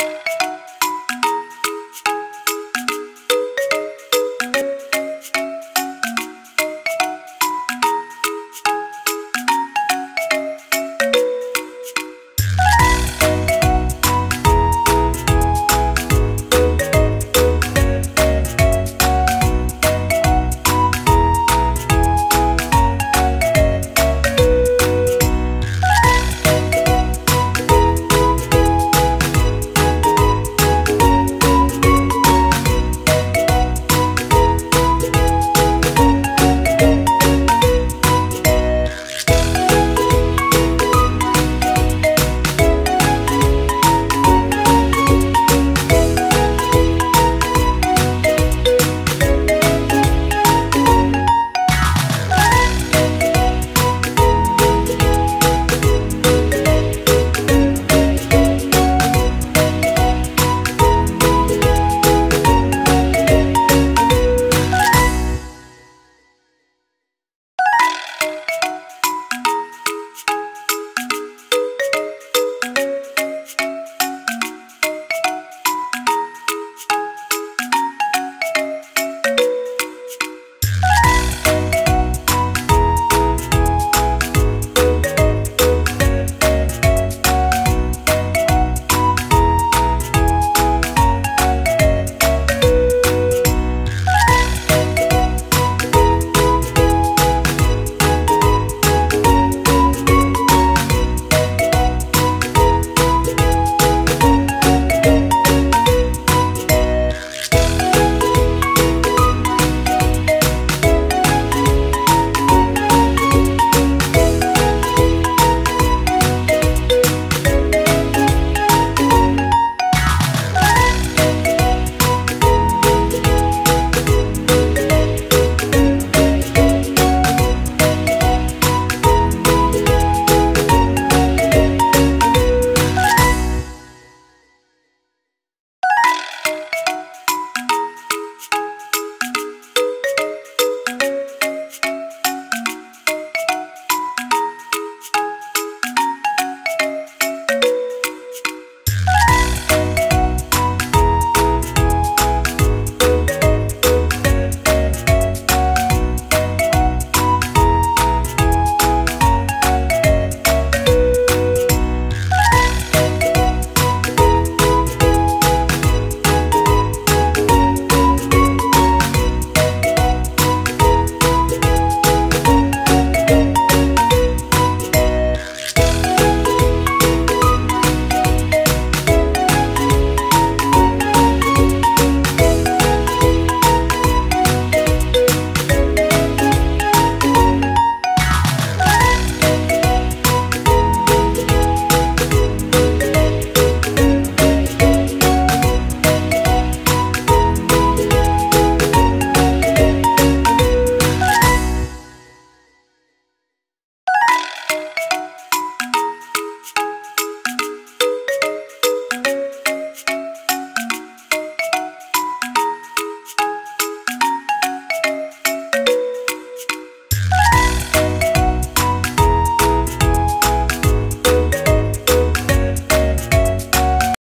Bye.